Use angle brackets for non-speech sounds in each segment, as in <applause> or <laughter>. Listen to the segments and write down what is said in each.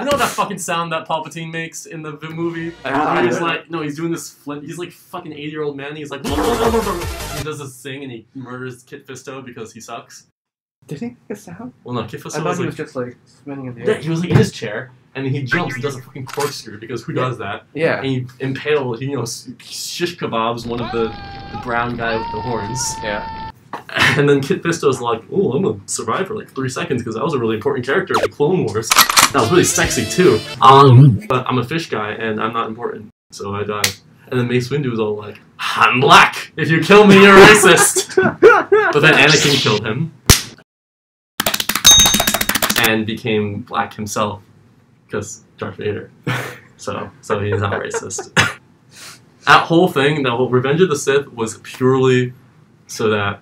You know that fucking sound that Palpatine makes in the v- movie? Ah, he's yeah. like, no, he's doing this flint. He's like fucking 80 year old man. He's like, <laughs> he does this thing and he murders Kit Fisto because he sucks. Did he make a sound? Well, no, Kit Fisto I thought was he like, was just like spinning in the yeah, he was like in his chair and then he jumps and does a fucking corkscrew because who does that? Yeah. And he impales, he, you know, s- shish kebabs one of the, the brown guy with the horns. Yeah. <laughs> And then Kit Fisto's like, oh, I'm gonna survive for like three seconds because I was a really important character in the Clone Wars. That was really sexy too. Um, but I'm a fish guy and I'm not important, so I died. And then Mace Windu was all like, I'm black! If you kill me, you're racist! <laughs> but then Anakin killed him. And became black himself. Because Darth Vader. So, so he's not racist. <laughs> that whole thing, that whole Revenge of the Sith was purely so that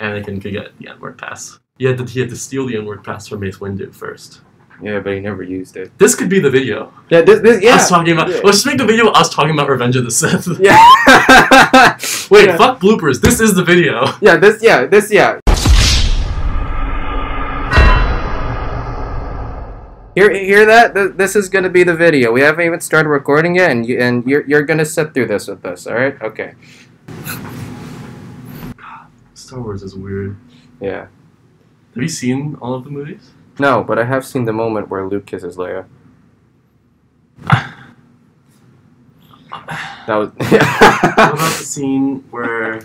Anakin could get the N-word pass. He had to, he had to steal the N-word pass from Mace Windu first. Yeah, but he never used it. This could be the video. Yeah, this, this yeah. Us talking about. Yeah. Let's just make the video us talking about Revenge of the Sith. <laughs> yeah. <laughs> Wait, Yeah. fuck bloopers. This is the video. <laughs> Yeah, this yeah, this yeah. Hear hear that? This is gonna be the video. We haven't even started recording yet, and you and you're you're gonna sit through this with us. All right? Okay. Star Wars is weird. Yeah. Have you seen all of the movies? No, but I have seen the moment where Luke kisses Leia. <sighs> That was. <laughs> What about the scene where?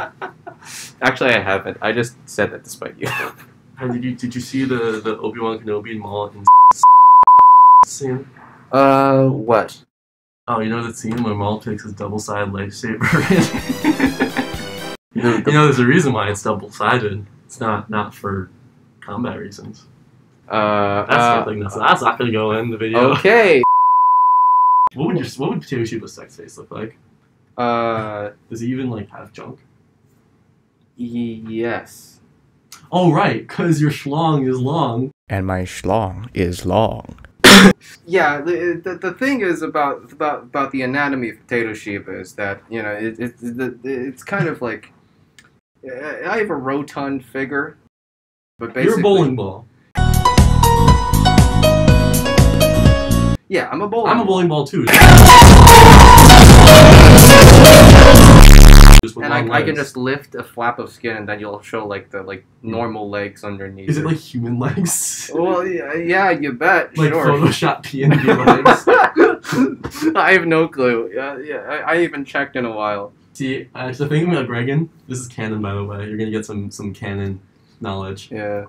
<laughs> Actually, I haven't. I just said that despite you. <laughs> Did you did you see the the Obi Wan Kenobi and Maul in scene? Uh, what? Oh, you know the scene where Maul takes his double sided lightsaber. <laughs> you The- the- know, there's a reason why it's double sided. It's not not for combat reasons. Uh, That's uh, something that's that's not gonna go in the video. okay. <laughs> What would your what would PotatoShiba's sex face look like? Uh, Does he even like have junk? yes. Oh right, cause your schlong is long. and my schlong is long. <laughs> Yeah, the, the, the thing is about about about the anatomy of PotatoShiba is that you know it, it, the it's kind of like I have a rotund figure, but basically You're a bowling ball. Yeah, I'm a bowling. Ball. I'm a bowling ball too. And I, I can just lift a flap of skin, and then you'll show like the like hmm. normal legs underneath. Is it like human legs? <laughs> Well, yeah, yeah you bet. like sure. Photoshop <laughs> PNG legs? I have no clue. Yeah, yeah. I, I haven't checked in a while. See, uh, the thing about Gregon, this is canon by the way. You're gonna get some some canon knowledge. Yeah.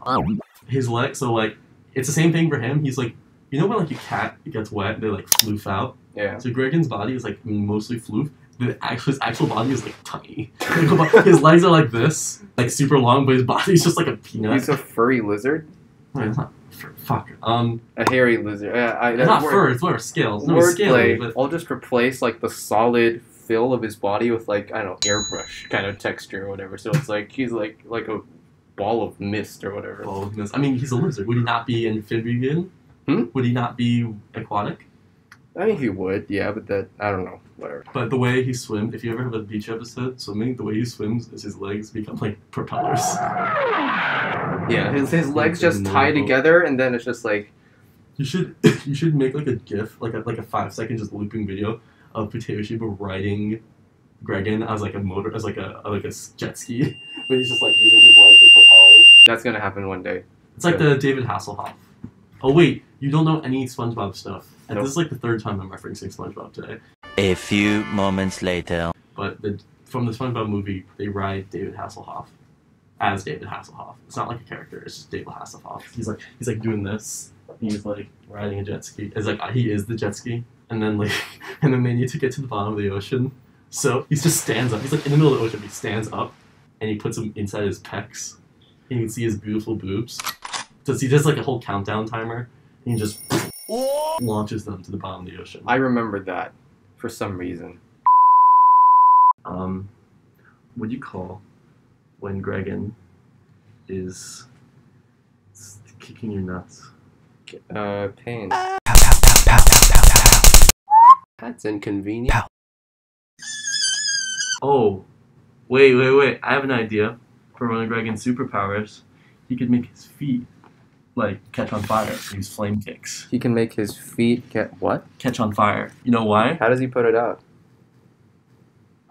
His legs, so like, it's the same thing for him. He's like, you know when like a cat gets wet, they like floof out. Yeah. So Gregon's body is like mostly floof. The actual his actual body is like tiny. <laughs> his legs are like this, like super long, but his body's just like a peanut. He's a furry lizard. Wait, it's not fur. Fuck. Um, A hairy lizard. Yeah, I, it's not word- fur. It's more scales. No, it's scaly. Wordplay. But I'll just replace like the solid fill of his body with like I don't know airbrush kind of texture or whatever. So it's like he's like like a ball of mist or whatever. baldness. I mean, he's a lizard. Would he not be amphibian? Hmm? Would he not be aquatic? I mean, he would, yeah, but that I don't know, whatever. But the way he swims, if you ever have a beach episode swimming, the way he swims is his legs become like propellers. Yeah, his his legs just tie together, and then it's just like You should <laughs> you should make like a GIF, like a like a five second just looping video of PotatoShiba riding Gregon as like a motor, as like a like a jet ski, <laughs> but he's just like using his legs as propellers. that's gonna happen one day. It's like the David Hasselhoff. Oh wait, you don't know any SpongeBob stuff, and Nope. this is like the third time I'm referencing SpongeBob today. A few moments later. But the, from the SpongeBob movie, they ride David Hasselhoff as David Hasselhoff. It's not like a character; it's just David Hasselhoff. He's like he's like doing this. He's like riding a jet ski. It's like he is the jet ski, and then like <laughs> and then they need to get to the bottom of the ocean. So he just stands up. He's like in the middle of the ocean. He stands up, and he puts them inside his pecs. And you can see his beautiful boobs. So he does like a whole countdown timer. And he just launches them to the bottom of the ocean. I remember that for some reason. um, what do you call when Gregon is kicking your nuts? Uh, pain. Pow, pow, pow, pow, pow, pow, pow. That's inconvenient. Pow. Oh, wait, wait, wait! I have an idea for one of Gregon's superpowers. He could make his feet like catch on fire. Use flame kicks. He can make his feet get what? Catch on fire. You know why? How does he put it out?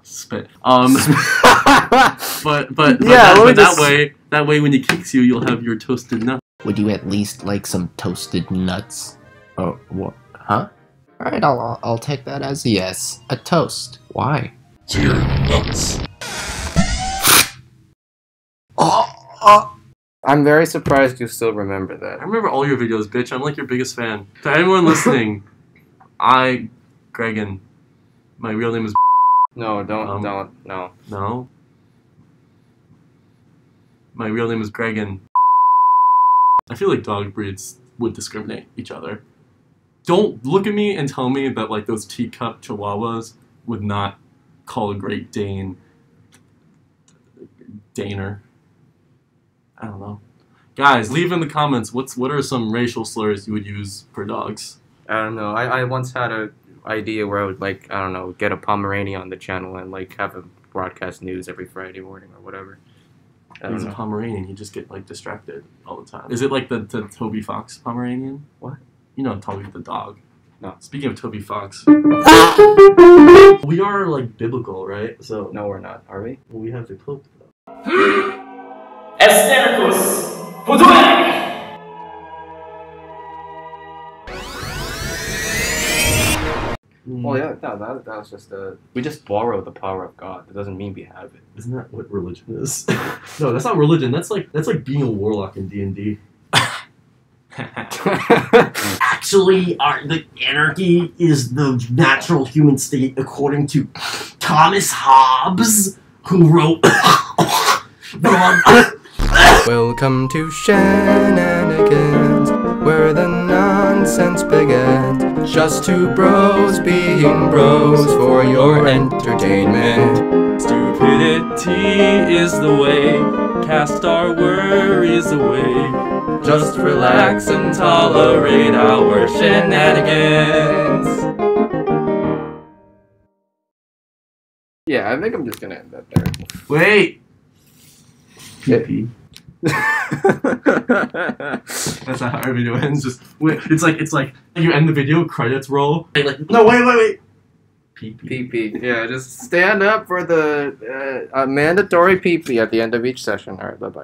Spit. Um, <laughs> but but, but, Yeah, that, let me but that way that way when he kicks you, you'll have your toasted nut. Would you at least like some toasted nuts? Oh, what? Huh? All right, I'll I'll- I'll take that as a yes. A toast. Why? To oh, oh. I'm very surprised you still remember that. I remember all your videos, bitch. I'm like your biggest fan. To anyone listening, <laughs> I, Gregon, my real name is No, don't, Um, don't, no. no. My real name is Gregon. I feel like dog breeds would discriminate each other. Don't look at me and tell me that like those teacup chihuahuas would not call a Great Dane Daner. I don't know. Guys, leave in the comments what's what are some racial slurs you would use for dogs. I don't know. I, I once had a idea where I would like I don't know get a Pomeranian on the channel and like have a broadcast news every Friday morning or whatever. I don't a. Pomeranian. You just get like distracted all the time. Is it like the, the Toby Fox Pomeranian? What? You know Toby the dog. No. Speaking of Toby Fox, <laughs> <laughs> we are like biblical, right? So No, we're not. Are we? we have the Pope. <gasps> though. Estericus, Pudue! Well, yeah, no, that, that was just a. We just borrow the power of God. That doesn't mean we have it. Isn't that what religion is? <laughs> no, that's not religion. That's like that's like being a warlock in D and D. <laughs> Actually, our, the anarchy is the natural human state according to Thomas Hobbes, who wrote <coughs> <coughs> Welcome to Shenanigans, where the nonsense begins. Just two bros being bros for your entertainment. Stupidity is the way. Cast our worries away. Just relax and tolerate our shenanigans. Yeah, I think I'm just gonna end that there. Wait. Yeah. PP. <laughs> That's not how our video ends. Just wait. It's like it's like you end the video, credits roll. and Like no, wait, wait, wait. PP. PP. Yeah, just stand up for the uh, uh, mandatory PP at the end of each session. All right, bye bye.